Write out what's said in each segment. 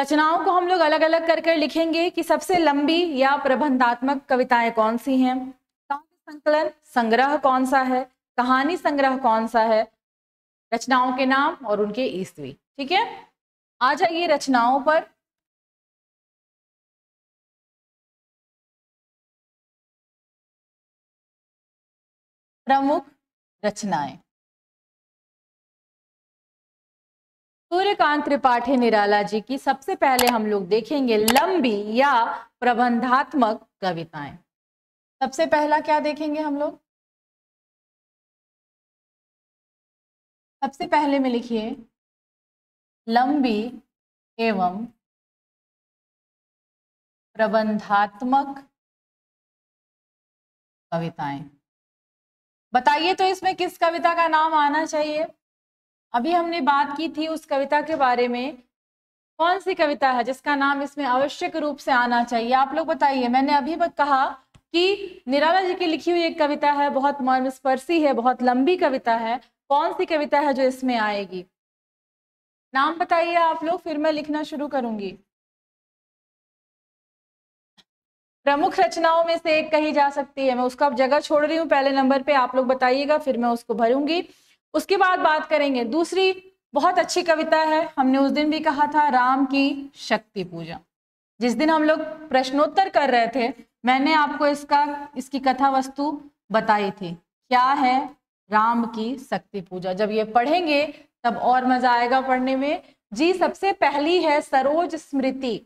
रचनाओं को हम लोग अलग अलग कर कर लिखेंगे कि सबसे लंबी या प्रबंधात्मक कविताएँ कौन सी हैं? संकलन संग्रह कौन सा है? कहानी संग्रह कौन सा है? रचनाओं के नाम और उनके ईस्वी, ठीक है? आ जाइए रचनाओं पर। प्रमुख रचनाएँ। सूर्यकांत त्रिपाठी निराला जी की सबसे पहले हम लोग देखेंगे लंबी या प्रबंधात्मक कविताएँ। सबसे पहला क्या देखेंगे हम लोग? सबसे पहले में लिखिए, लंबी एवं प्रबंधात्मक कविताएँ। बताइए तो इसमें किस कविता का नाम आना चाहिए? अभी हमने बात की थी उस कविता के बारे में। कौन सी कविता है जिसका नाम इसमें आवश्यक रूप से आना चाहिए? आप लोग बताइए। मैंने अभी कहा कि निराला जी की लिखी हुई एक कविता है, बहुत मर्मस्पर्शी है, बहुत लंबी कविता है। कौन सी कविता है जो इसमें आएगी? नाम बताइए आप लोग, फिर मैं लिखना शुरू करूँगी। प्रमुख रचनाओं में से एक कही जा सकती है। मैं उसका जगह छोड़ रही हूँ, पहले नंबर पे आप लोग बताइएगा, फिर मैं उसको भरूँगी। उसके बाद बात करेंगे। दूसरी बहुत अच्छी कविता है, हमने उस दिन भी कहा था, राम की शक्ति पूजा। जिस दिन हम लोग प्रश्नोत्तर कर रहे थे, मैंने आपको इसका, इसकी कथा वस्तु बताई थी। क्या है राम की शक्ति पूजा? जब ये पढ़ेंगे, तब और मज़ा आएगा पढ़ने में। जी, सबसे पहली है सरोज स्मृति।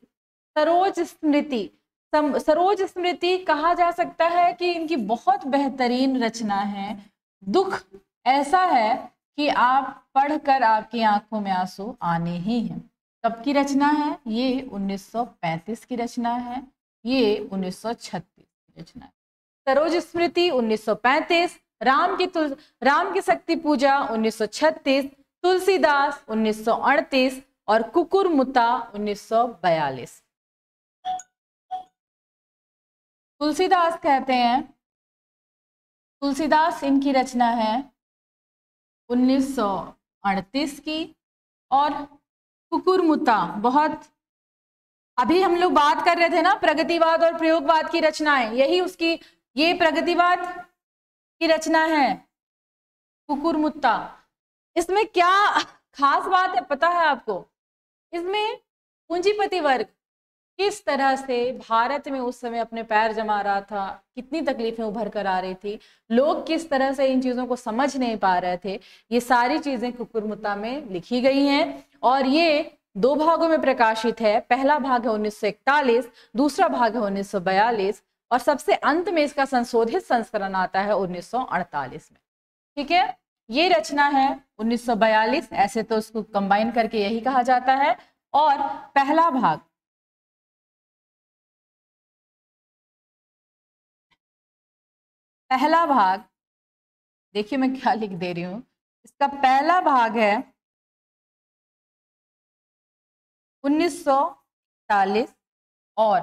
सरोज स्मृति। सरोज स्मृति कहा जा सकता है कि इनकी बहुत बेहतरीन रचना है। दुख ऐसा है कि आप पढ़कर आपकी आँखों में आँसू आने ही हैं। कब की रचना है? ये 1935 की रचना है। ये 1936 की रचना है। सरोज स्मृति 1935 राम की तुल, राम की शक्ति पूजा 1936 तुलसीदास 1938 और कुकुर मुता 1942 तुलसीदास कहते हैं, तुलसीदास इनकी रचना है। 1938 की और कुकुरमुता बहुत अभी हम लोग बात कर रहे थे ना प्रगतिवाद और प्रयोगवाद की रचनाएँ, यही उसकी, ये प्रगतिवाद की रचना है, कुकुरमुत्ता। इसमें क्या खास बात है पता है आपको? इसमें पूंजीपति वर्ग किस तरह से भारत में उस समय अपने पैर जमा रहा था, कितनी तकलीफें उभर कर आ रही थी, लोग किस तरह से इन चीज़ों को समझ नहीं पा रहे थे, ये सारी चीज़ें कुकुरमुता में लिखी गई हैं। और ये दो भागों में प्रकाशित है, पहला भाग है उन्नीस सौ इकतालीस, दूसरा भाग है उन्नीस सौ बयालीस, और सबसे अंत में इसका संशोधित संस्करण आता है उन्नीस सौ अड़तालीस में। ठीक है? ये रचना है 1942 ऐसे तो उसको कंबाइन करके यही कहा जाता है। और पहला भाग पहला भाग, देखिए मैं क्या लिख दे रही हूँ। इसका पहला भाग है 1940 और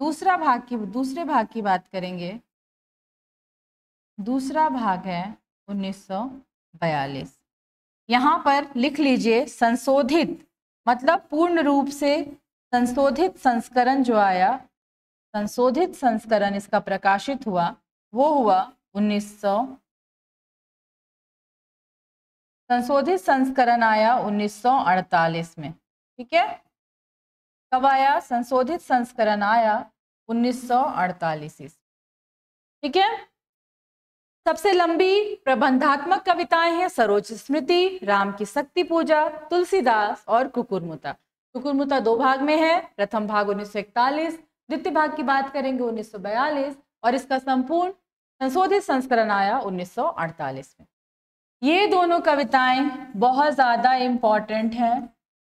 दूसरा भाग की, दूसरे भाग की बात करेंगे। दूसरा भाग है 1942 यहाँ पर लिख लीजिए संशोधित मतलब पूर्ण रूप से संशोधित संस्करण जो आया, संशोधित संस्करण इसका प्रकाशित हुआ। वो हुआ 1900 संशोधित संस्करण आया 1948 में, ठीक है? कब आया? संशोधित संस्करण आया 1948 ठीक है? सबसे लंबी प्रबंधात्मक कविताएँ हैं सरोज स्मृति, राम की शक्ति पूजा, तुलसीदास और कुकुरमुता। कुकुरमुता दो भाग में है, प्रथम भाग 1941 द्वितीय भाग की बात करेंगे 1942 और इसका संपूर्ण संशोधित संस्करण आया 1948 में। ये दोनों कविताएँ बहुत ज़्यादा इंपॉर्टेंट हैं।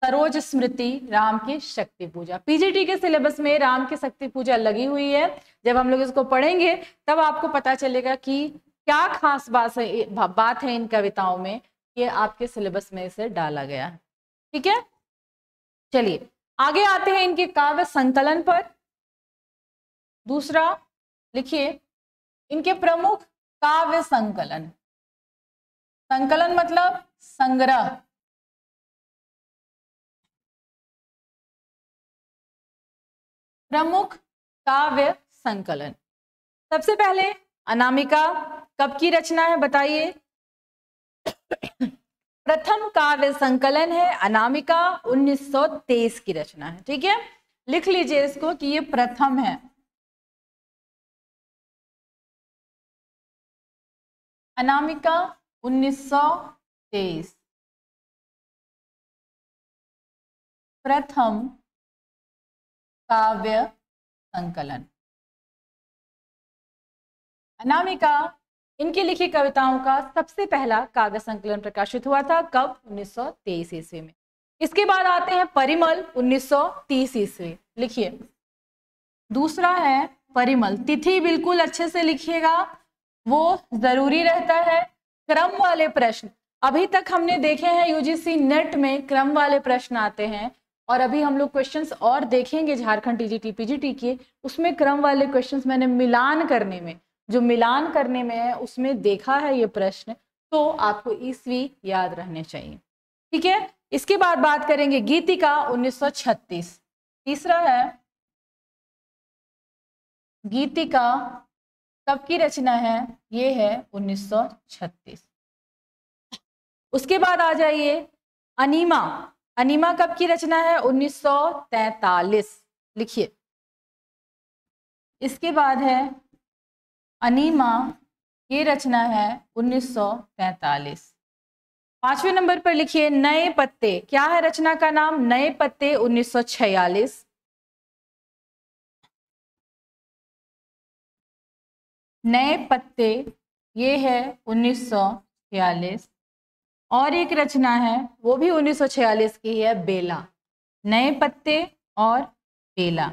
सरोज स्मृति, राम की शक्ति पूजा। पीजीटी के सिलेबस में राम की शक्ति पूजा लगी हुई है। जब हम लोग इसको पढ़ेंगे, तब आपको पता चलेगा कि क्या खास बात है बात है इन कविताओं में ये आपके सिलेबस में इसे डाला गया है। ठीक है? चलिए, आगे आते हैं इनके काव्य संकलन पर। दूसरा, लिखिए। इनके प्रमुख काव्य संकलन। संकलन मतलब संग्रह। प्रमुख काव्य संकलन। सबसे पहले अनामिका, कब की रचना है बताइए। प्रथम काव्य संकलन है अनामिका 1923 की रचना है, ठीक है? लिख लीजिए इसको कि ये प्रथम है। अनामिका 1923 प्रथम काव्य संकलन। अनामिका, इनकी लिखी कविताओं का सबसे पहला काव्य संकलन प्रकाशित हुआ था कब? 1923 ईस्वी में। इसके बाद आते हैं परिमल 1930 ईस्वी। लिखिए। दूसरा है परिमल। तिथि बिल्कुल अच्छे से लिखिएगा। वो ज़रूरी रहता है क्रम वाले प्रश्न। अभी तक हमने देखे हैं यूजीसी नेट में क्रम वाले प्रश्न आते हैं और अभी हम लोग क्वेश्चंस और देखेंगे झारखंड टीजीटी पीजीटी के, उसमें क्रम वाले क्वेश्चंस मैंने मिलान करने में, जो मिलान करने में है, उसमें देखा है ये प्रश्न तो आपको ईस्वी याद रहने चाहिए। ठीक है? इसके बाद बात करेंगे गीतिका 1936 तीसरा है, गीतिका कब की रचना है? ये है 1936 उसके बाद आ जाइए, अनीमा। अनीमा कब की रचना है? 1943 लिखिए। इसके बाद है, अनीमा ये रचना है 1943 पाँचवें नंबर पर लिखिए, नए पत्ते। क्या है रचना का नाम? नए पत्ते 1946 नए पत्ते, ये है 1946 और एक रचना है, वो भी 1946 की है, बेला। नए पत्ते और बेला।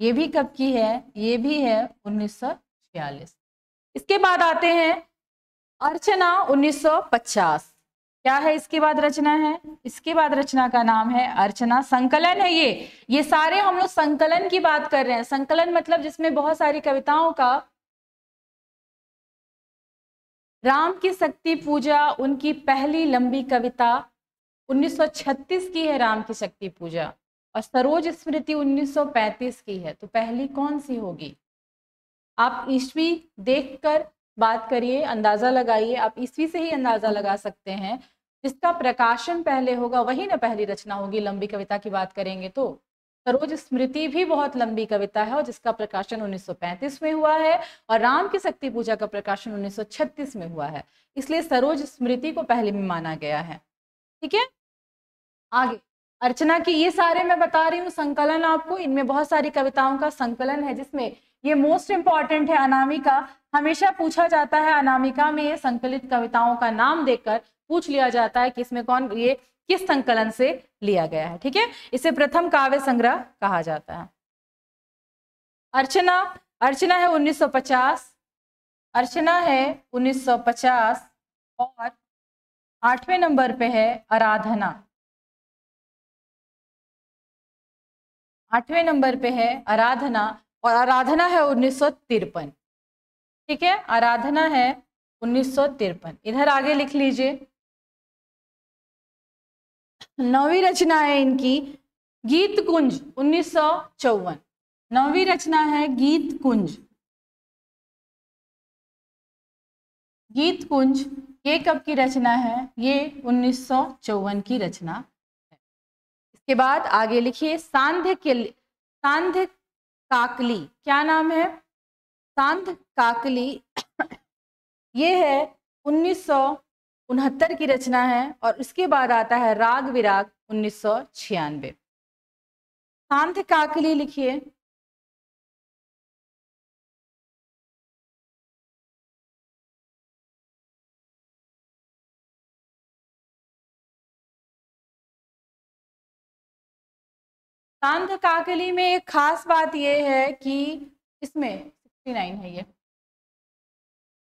ये भी कब की है? ये भी है 1946 इसके बाद आते हैं अर्चना 1950 क्या है इसके बाद रचना है? इसके बाद रचना का नाम है अर्चना संकलन है ये। ये सारे हम लोग संकलन की बात कर रहे हैं। संकलन मतलब जिसमें बहुत सारी कविताओं का राम की शक्ति पूजा, उनकी पहली लंबी कविता 1936 की है राम की शक्ति पूजा और सरोज स्मृति 1935 की है। तो पहली कौन सी होगी? आप ईस्वी देखकर बात करिए, अंदाज़ा लगाइए। आप ईस्वी से ही अंदाज़ा लगा सकते हैं। जिसका प्रकाशन पहले होगा, वही ना पहली रचना होगी, लंबी कविता की बात करेंगे तो। सरोज स्मृति भी बहुत लंबी कविता है और जिसका प्रकाशन 1935 में हुआ है और राम की शक्ति पूजा का प्रकाशन 1936 में हुआ है। इसलिए सरोज स्मृति को पहले में माना गया है। ठीक है? आगे। अर्चना की ये सारे मैं बता रही हूँ, संकलन आपको। इनमें बहुत सारी कविताओं का संकलन है जिसमें ये मोस्ट इंपॉर्टेंट है अनामिका। हमेशा पूछा जाता है अनामिका में संकलित कविताओं का नाम देखकर पूछ लिया जाता है कि इसमें कौन ये किस संकलन से लिया गया है, ठीक है? इसे प्रथम काव्य संग्रह कहा जाता है। अर्चना अर्चना है 1950 अर्चना है 1950 और आठवें नंबर पे है आराधना। आठवें नंबर पे है आराधना और आराधना है उन्नीस सौ तिरपन, ठीक है? आराधना है उन्नीस सौ तिरपन। इधर आगे लिख लीजिए। नौवीं रचना है इनकी, गीत कुंज, उन्नीस सौ चौवन। नौवीं रचना है गीत कुंज। गीत कुंज, ये कब की रचना है? ये उन्नीस सौ चौवन की रचना है। इसके बाद आगे लिखिए, सांध्य के सांध्य काकली, क्या नाम है? सांध काकली, ये है उन्नीस सौ उनहत्तर की रचना है और उसके बाद आता है राग विराग उन्नीस सौ छियानवे। शांत काकली लिखिए। शांत काकली में एक खास बात यह है कि इसमें 69 है ये।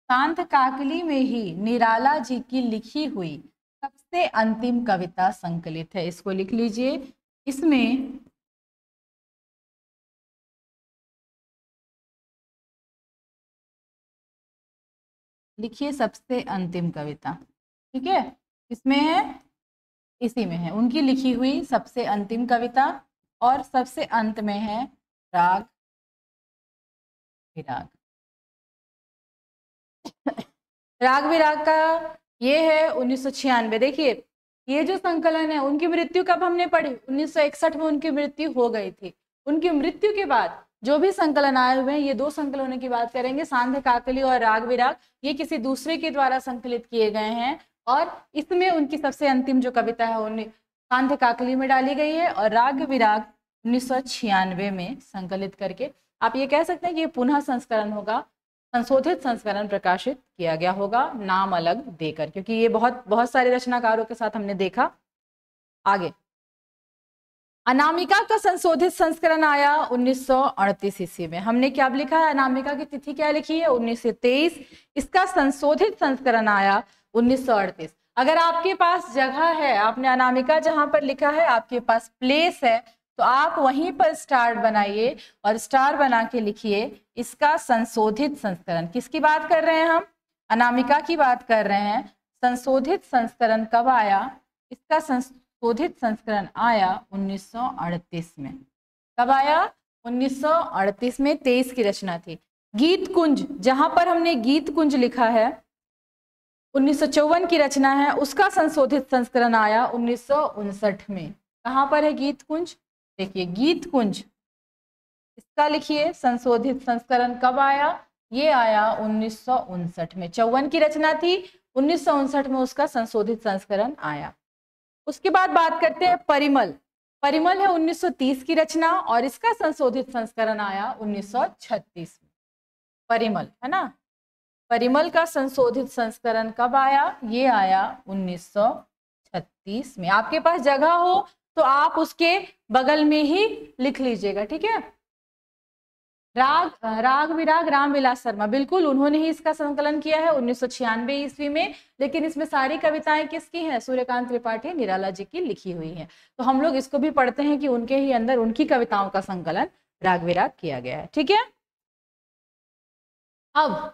शांत काकली में ही निराला जी की लिखी हुई सबसे अंतिम कविता संकलित है। इसको लिख लीजिए। इसमें लिखिए सबसे अंतिम कविता। ठीक है? इसमें है, इसी में है। उनकी लिखी हुई सबसे अंतिम कविता और सबसे अंत में है राग, विराग। राग विराग का ये है उन्नीस सौ छियानवे। देखिए, ये जो संकलन है, उनकी मृत्यु कब हमने पढ़ी? 1961 में उनकी मृत्यु हो गई थी। उनकी मृत्यु के बाद जो भी संकलन आए हुए हैं, ये दो संकलनों की बात करेंगे सांध काकली और राग विराग। ये किसी दूसरे के द्वारा संकलित किए गए हैं और इसमें उनकी सबसे अंतिम जो कविता है, उन्हें सांध काकली में डाली गई है और राग विराग उन्नीस सौ छियानवे में संकलित करके। आप ये कह सकते हैं कि ये पुनः संस्करण होगा। संशोधित संस्करण प्रकाशित किया गया होगा, नाम अलग देकर, क्योंकि ये बहुत बहुत सारे रचनाकारों के साथ हमने देखा। आगे। अनामिका का संशोधित संस्करण आया 1938 ईस्वी में। हमने क्या लिखा है? अनामिका की तिथि क्या लिखी है? 1923 इसका संशोधित संस्करण आया 1938 अगर आपके पास जगह है, आपने अनामिका जहाँ पर लिखा है, आपके पास प्लेस है तो आप वहीं पर स्टार बनाइए और स्टार बना के लिखिए इसका संशोधित संस्करण। किसकी बात कर रहे हैं हम? अनामिका की बात कर रहे हैं। संशोधित संस्करण कब आया? इसका संशोधित संस्करण आया 1938 में। कब आया? 1938 में तेईस की रचना थी। गीत कुंज जहाँ पर हमने गीत कुंज लिखा है, उन्नीस सौ चौवन की रचना है, उसका संशोधित संस्करण आया उन्नीस सौ उनसठ में। कहाँ पर है गीत कुंज देखिए, गीत कुंज। इसका लिखिए, संशोधित संस्करण कब आया? ये आया उन्नीस सौ उनसठ में। चौवन की रचना थी, उन्नीस सौ उनसठ में उसका संशोधित संस्करण आया। उसके बाद बात करते हैं परिमल। परिमल है 1930 की रचना और इसका संशोधित संस्करण आया 1936 में। परिमल, है ना? परिमल का संशोधित संस्करण कब आया? ये आया 1936 में। आपके पास जगह हो तो आप उसके बगल में ही लिख लीजिएगा, ठीक है? राग राग विराग, राम विलास शर्मा, बिल्कुल उन्होंने ही इसका संकलन किया है उन्नीस सौ छियानवे ईस्वी में, लेकिन इसमें सारी कविताएँ किसकी हैं? सूर्यकांत त्रिपाठी, निराला जी की लिखी हुई हैं। तो हम लोग इसको भी पढ़ते हैं कि उनके ही अंदर उनकी कविताओं का संकलन राग विराग किया गया है, ठीक है? अब,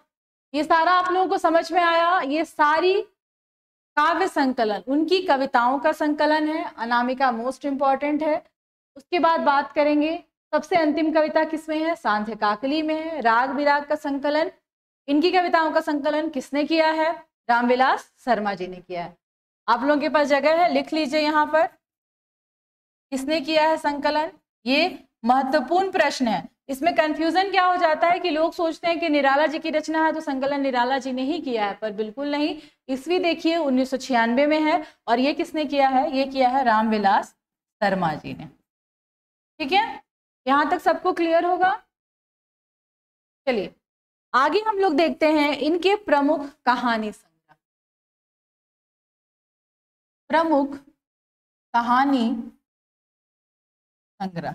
ये सारा आप लोगों को समझ में आया, ये सारी काव्य संकलन, उनकी कविताओं का संकलन है, अनामिका मोस्ट इंपॉर्टेंट है। उसके बाद बात करेंगे, सबसे अंतिम कविता किसमें है? सांध्य काकली में है। राग विराग का संकलन, इनकी कविताओं का संकलन किसने किया है? रामविलास शर्मा जी ने किया है। आप लोगों के पास जगह है, लिख लीजिए यहाँ पर। किसने किया है संकलन? ये महत्वपूर्ण प्रश्न है। इसमें कंफ्यूजन क्या हो जाता है कि लोग सोचते हैं कि निराला जी की रचना है तो संकलन निराला जी ने ही किया है, पर बिल्कुल नहीं। ईस्वी देखिए, उन्नीस सौ छियानवे में है, और ये किसने किया है? ये किया है रामविलास शर्मा जी ने। ठीक है? यहाँ तक सबको क्लियर होगा? चलिए, आगे हम लोग देखते हैं इनके प्रमुख कहानी संग्रह। प्रमुख कहानी संग्रह।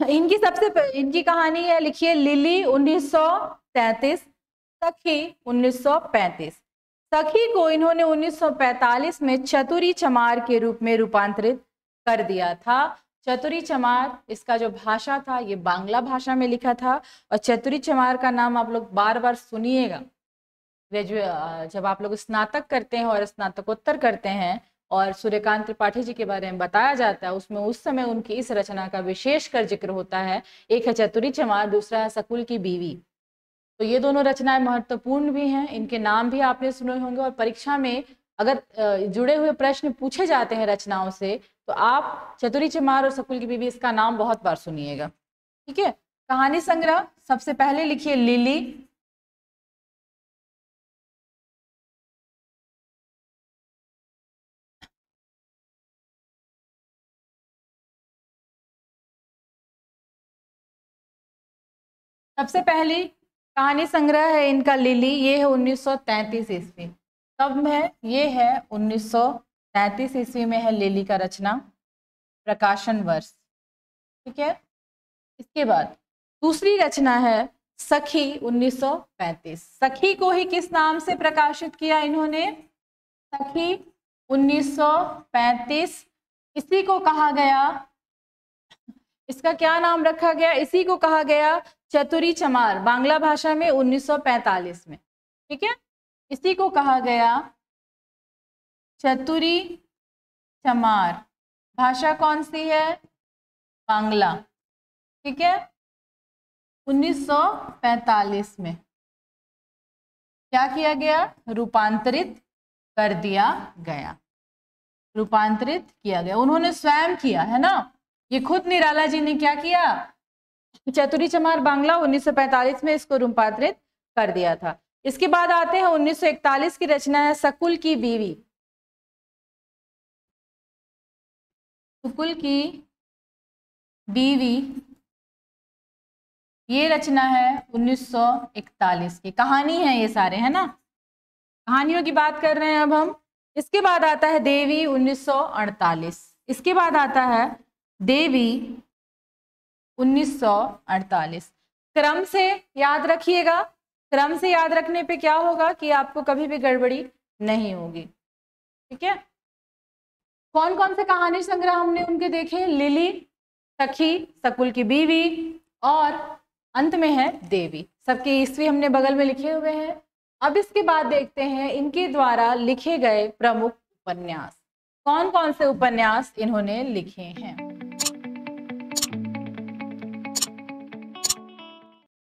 इनकी सबसे इनकी कहानी है, लिखिए लिली 1933 सखी 1935 सखी को इन्होंने 1945 में चतुरी चमार के रूप में रूपांतरित कर दिया था। चतुरी चमार, इसका जो भाषा था, ये बांग्ला भाषा में लिखा था और चतुरी चमार का नाम आप लोग बार बार सुनिएगा। जब आप लोग स्नातक करते हैं और स्नातकोत्तर करते हैं और सूर्यकांत त्रिपाठी जी के बारे में बताया जाता है, उसमें उस समय उनकी इस रचना का विशेष कर ज़िक्र होता है, एक है चतुरी चमार, दूसरा है सकुल की बीवी। तो ये दोनों रचनाएँ महत्वपूर्ण भी हैं, इनके नाम भी आपने सुने होंगे और परीक्षा में अगर जुड़े हुए प्रश्न पूछे जाते हैं रचनाओं से तो आप चतुरी चमार और सकुल की बीवी इसका नाम बहुत बार सुनिएगा। ठीक है? कहानी संग्रह, सबसे पहले लिखिए लिली सबसे पहली कहानी संग्रह है इनका लिली, ये है 1933 ईस्वी। तब है ये है 1933 ईस्वी में है लिली का रचना, प्रकाशन वर्ष। ठीक है? इसके बाद दूसरी रचना है सखी 1935 सखी को ही किस नाम से प्रकाशित किया इन्होंने? सखी 1935 इसी को कहा गया इसका क्या नाम रखा गया? इसी को कहा गया चतुरी चमार, बांग्ला भाषा में 1945 में। ठीक है? इसी को कहा गया चतुरी चमार। भाषा कौन सी है? बांग्ला। ठीक है? 1945 में। क्या किया गया? रूपांतरित कर दिया गया। रूपांतरित किया गया। उन्होंने स्वयं किया, है ना? ये खुद निराला जी ने क्या किया? चतुरी चमार बांग्ला 1945 में इसको रूपांतरित कर दिया था। इसके बाद आते हैं 1941 की रचना है सकुल की बीवी। सुकुल की बीवी। ये रचना है 1941 की। कहानी है ये सारे, है ना? कहानियों की बात कर रहे हैं अब हम। इसके बाद आता है देवी 1948 इसके बाद आता है देवी 1948 क्रम से याद रखिएगा। क्रम से याद रखने पे क्या होगा कि आपको कभी भी गड़बड़ी नहीं होगी। ठीक है? कौन कौन से कहानी संग्रह हमने उनके देखे? लिली, सखी, सकुल की बीवी और अंत में है देवी। सबके ईस्वी हमने बगल में लिखे हुए हैं। अब इसके बाद देखते हैं इनके द्वारा लिखे गए प्रमुख उपन्यास। कौन कौन से उपन्यास इन्होंने लिखे हैं?